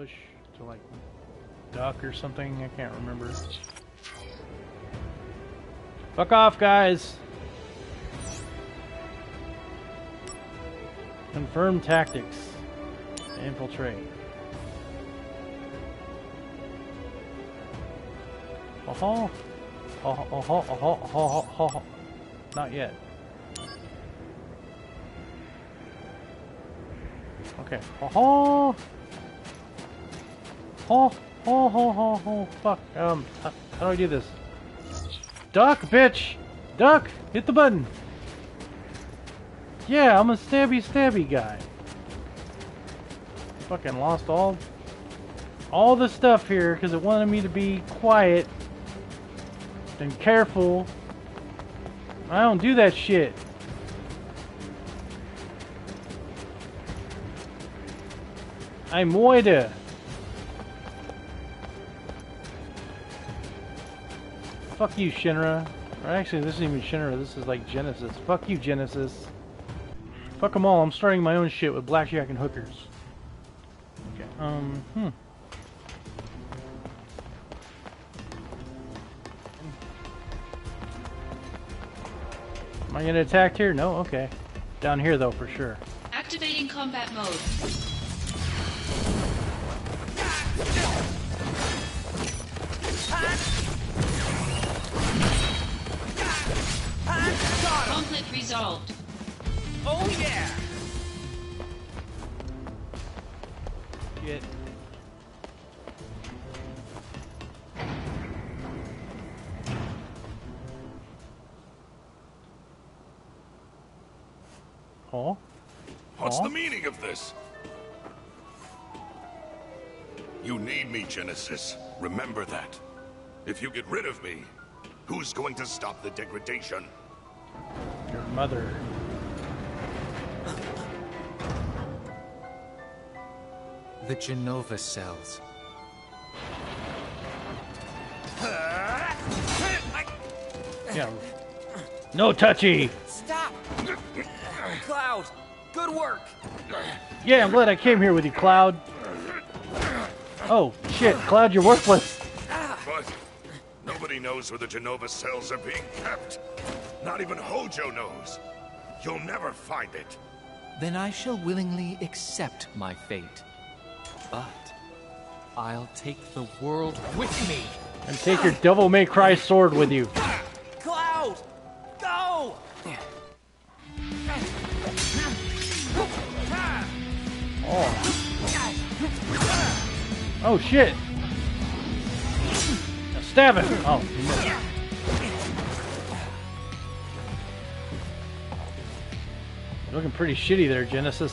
push to like duck or something. I can't remember. Fuck off, guys. Confirm tactics. Infiltrate. Oh. Oh oh ho, oh ho, oh ho, oh. Not yet. Okay. Oh ho. Ho, ho, ho, ho, ho. Fuck. Um, how, how do I do this? Duck, bitch! Duck! Hit the button! Yeah, I'm a stabby stabby guy. Fucking lost all all the stuff here because it wanted me to be quiet and careful. I don't do that shit. I'm Moida. Fuck you, Shinra. Or actually, this isn't even Shinra. This is like Genesis. Fuck you, Genesis. Fuck them all. I'm starting my own shit with blackjack and hookers. Okay. Um. Hmm. Am I gonna attack here? No. Okay. Down here though, for sure. Activating combat mode. Resolved. Oh yeah! Shit. Oh? What's Aw. the meaning of this? You need me, Genesis. Remember that. If you get rid of me, who's going to stop the degradation? Your mother. The Jenova cells. Yeah. No touchy! Stop! Cloud, good work! Yeah, I'm glad I came here with you, Cloud. Oh, shit, Cloud, you're worthless. But nobody knows where the Jenova cells are being kept. Not even Hojo knows. You'll never find it. Then I shall willingly accept my fate. But I'll take the world with me. And take your Devil May Cry sword with you. Cloud! Go! Oh, shit. Now stab him. Oh, looking pretty shitty there, Genesis.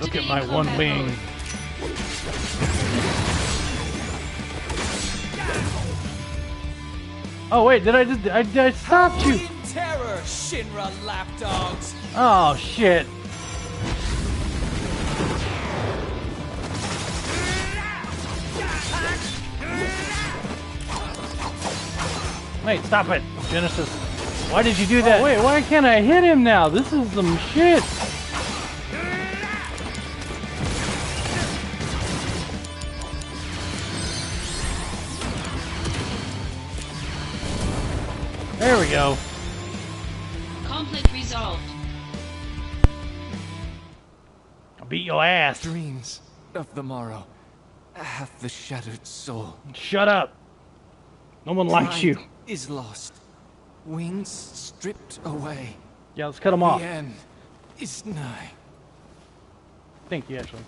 Look at my one wing. Oh wait, did I just I, I stopped you? Terror, Shinra lapdogs! Oh shit. Wait, stop it, Genesis. Why did you do oh, that? wait, why can't I hit him now? This is some shit. There we go. Conflict resolved. I'll beat your ass. Dreams of the morrow hath the shattered soul. Shut up. No one likes you. Is lost. Wings stripped away. Yeah, let's cut him off. The end is nigh. Thank you, actually.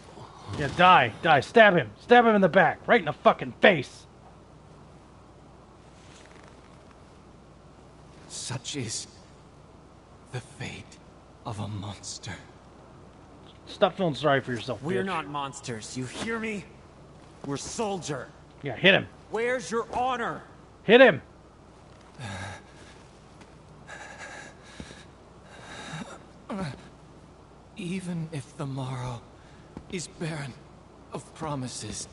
Yeah, die, die, stab him, stab him in the back, right in the fucking face. Such is the fate of a monster. Stop feeling sorry for yourself. We're bitch. not monsters, you hear me? We're soldier. Yeah, hit him, Where's your honor? Hit him. Even if the morrow is barren of promises,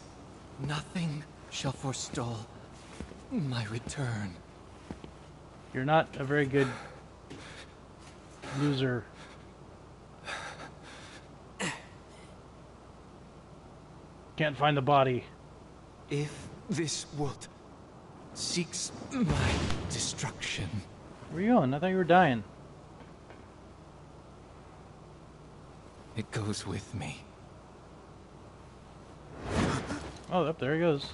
nothing shall forestall my return. You're not a very good loser. Can't find the body. If this world seeks my destruction, Where are you going? I thought you were dying. it goes with me. Oh, up there he goes.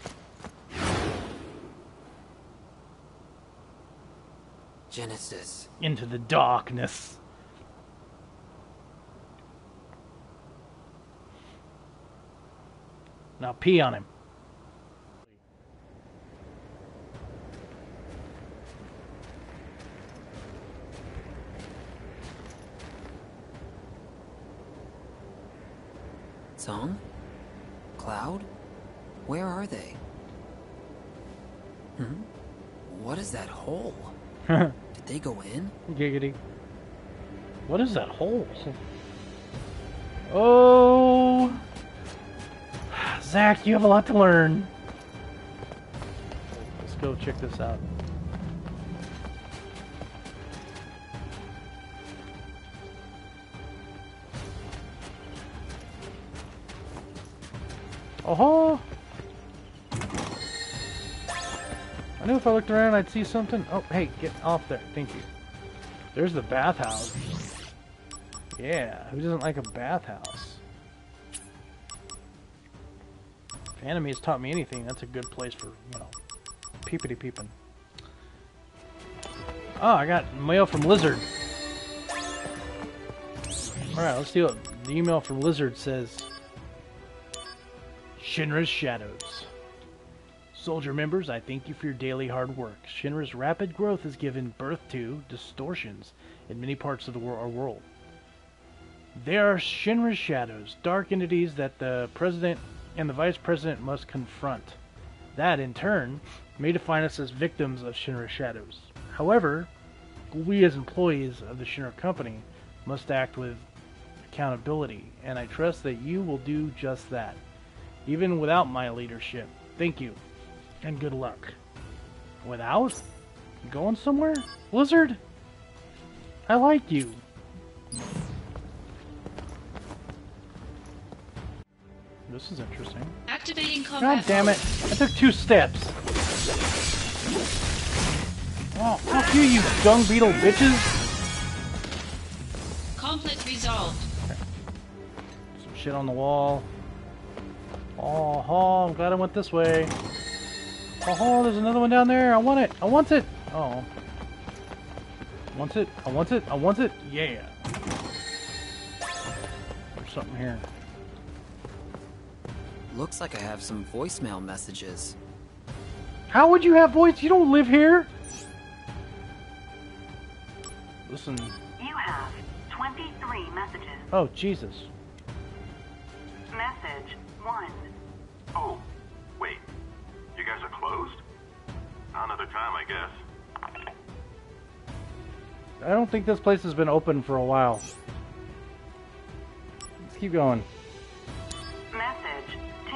Genesis. Into the darkness. Now pee on him. Song? Cloud? Where are they? Hmm? What is that hole? Did they go in? Giggity. What is that hole? Oh. Zack, you have a lot to learn. Let's go check this out. Oh! I knew if I looked around I'd see something. Oh, hey, get off there. Thank you. There's the bathhouse. Yeah, who doesn't like a bathhouse? If anime has taught me anything, that's a good place for, you know, peepity peeping. Oh, I got mail from Lizard. Alright, let's see what the email from Lizard says. Shinra's Shadows. Soldier members, I thank you for your daily hard work. Shinra's rapid growth has given birth to distortions in many parts of the wor- our world. There are Shinra's shadows, dark entities that the president and the vice president must confront. That, in turn, may define us as victims of Shinra shadows. However, we as employees of the Shinra company must act with accountability, and I trust that you will do just that, even without my leadership. Thank you, and good luck. Without? Going somewhere? Blizzard? I like you. This is interesting. Activating combat God damn it! I took two steps. Oh, fuck you, you dung beetle bitches! Conflict resolved. Some shit on the wall. Oh, oh, I'm glad I went this way. Oh, oh, there's another one down there. I want it. I want it. Oh. Want it? I want it. I want it. Yeah. There's something here. Looks like I have some voicemail messages. How would you have voice? You don't live here. Listen. You have 23 messages. Oh, Jesus. Message 1. Another time, I guess. I don't think this place has been open for a while. Let's keep going. Message 2.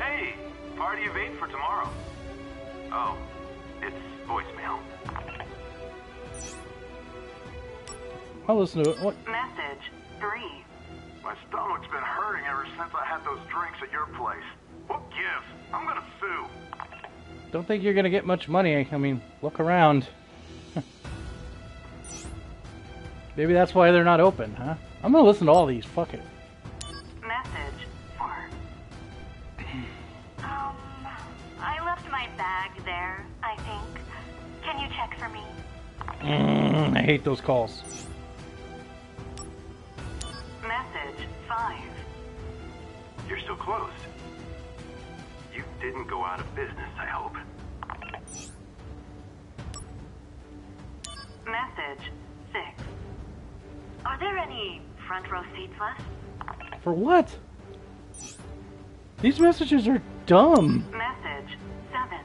Hey, party of eight for tomorrow. Oh, it's voicemail. I'll listen to it. What? Message 3. My stomach's been hurting ever since I had those drinks at your place. What gives? I'm gonna sue. Don't think you're gonna get much money. I mean, look around. Maybe that's why they're not open, huh? I'm gonna listen to all these. Fuck it. Message 4. Um, I left my bag there, I think. Can you check for me? Mm, I hate those calls. Message 5. You're still closed. You didn't go out of business, I hope. Message 6. Are there any front row seats left? For what? These messages are dumb. Message 7.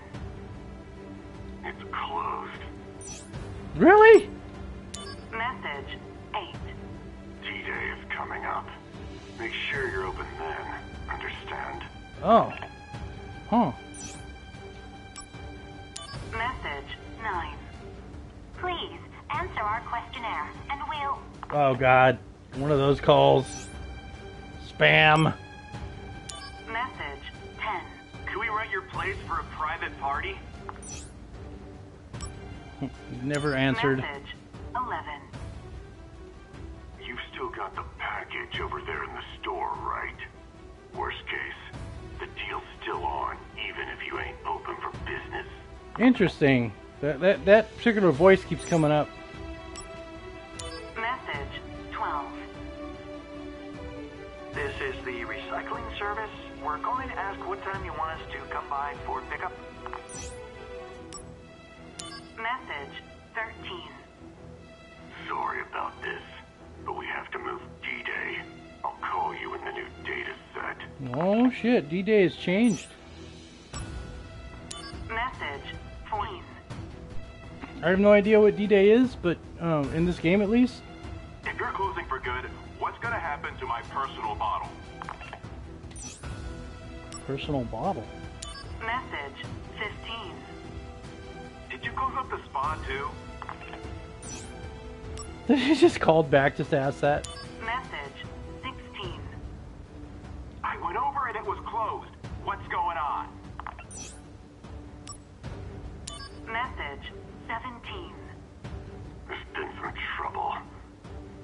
It's closed. Really? Message 8. D-Day is coming up. Make sure you're open then. Understand? Oh. Huh. Message 9. Please answer our questionnaire and we'll. Oh god. One of those calls. Spam. Message 10. Can we rent your place for a private party? Never answered. Message 11. You've still got the package over there in the Interesting. That that that particular voice keeps coming up. Message 12. This is the recycling service. We're going to ask what time you want us to come by for pickup. Message 13. Sorry about this, but we have to move D-Day. I'll call you in the new data set. Oh shit, D-Day has changed. I have no idea what D-Day is, but um, in this game at least. If you're closing for good, what's gonna happen to my personal bottle? Personal bottle. Message 15. Did you close up the spa too? Did He just called back just to ask that. Message 16. I went over and it was closed. What's going on? Message 17. There's been some trouble.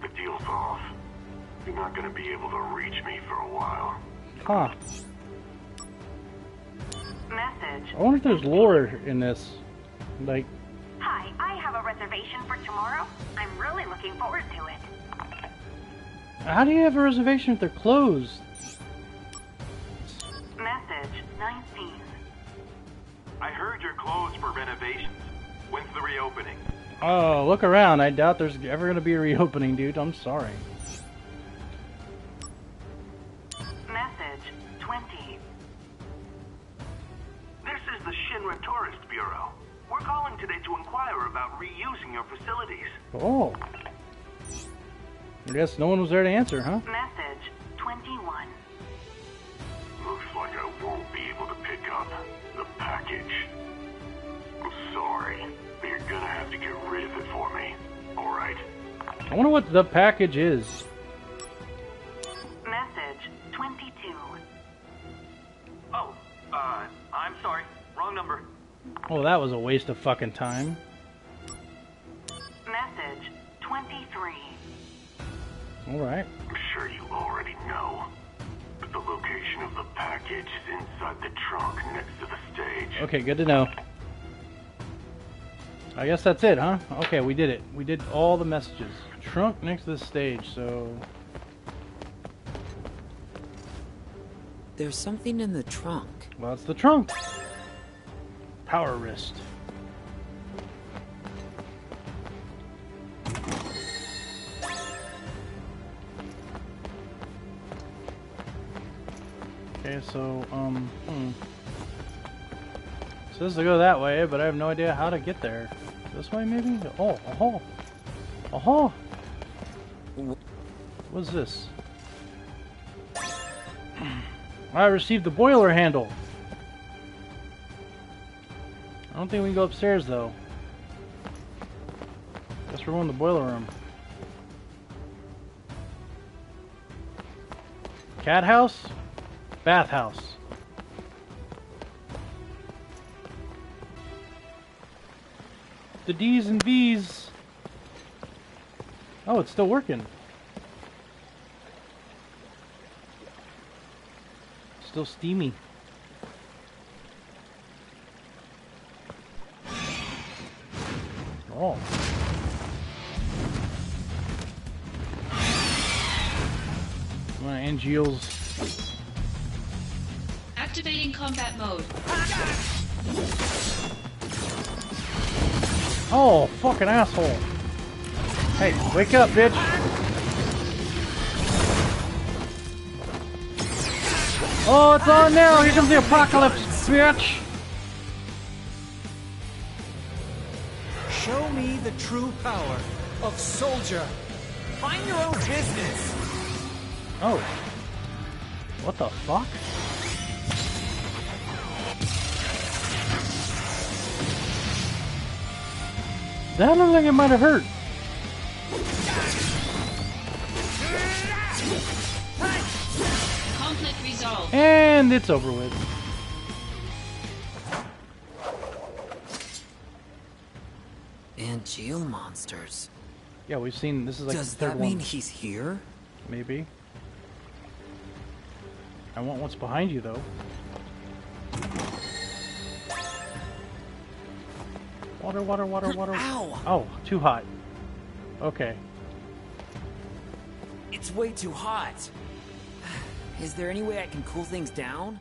The deal's off. You're not gonna be able to reach me for a while. Huh. Message. I wonder if there's lore in this. Like, Hi, I have a reservation for tomorrow. I'm really looking forward to it. how do you have a reservation if they're closed? Message 19. I heard you're closed for renovations. When's the reopening? Oh, look around. I doubt there's ever going to be a reopening, dude. I'm sorry. Message 20. This is the Shinra Tourist Bureau. We're calling today to inquire about reusing your facilities. Oh. I guess no one was there to answer, huh? Message 21. I wonder what the package is. Message 22. Oh, uh, I'm sorry. Wrong number. Oh, that was a waste of fucking time. Message 23. Alright. I'm sure you already know. But the location of the package is inside the trunk next to the stage. Okay, good to know. I guess that's it, huh? Okay, we did it. We did all the messages. Trunk next to the stage, so... There's something in the trunk. Well, it's the trunk. Power wrist. Okay, so, um, hmm. Says to go that way, but I have no idea how to get there. This way, maybe? Oh, oh, oh. oh. What's this? I received the boiler handle. I don't think we can go upstairs though. Guess we're going to the boiler room. Cat house? Bath house. The D's and V's. Oh, it's still working. Still steamy. Oh. My Angeals. Activating combat mode. Oh, fucking asshole. Hey, wake up, bitch. Oh, it's on now. Here comes the apocalypse, bitch. Show me the true power of soldier. Find your own business. Oh. What the fuck? That looked like it might have hurt. Conflict resolved. And it's over with. And geo monsters. Yeah, we've seen this is like Does the third that one. mean he's here? Maybe. I want what's behind you though. Water, water, water, water. Ow! Oh, too hot. Okay. It's way too hot. Is there any way I can cool things down?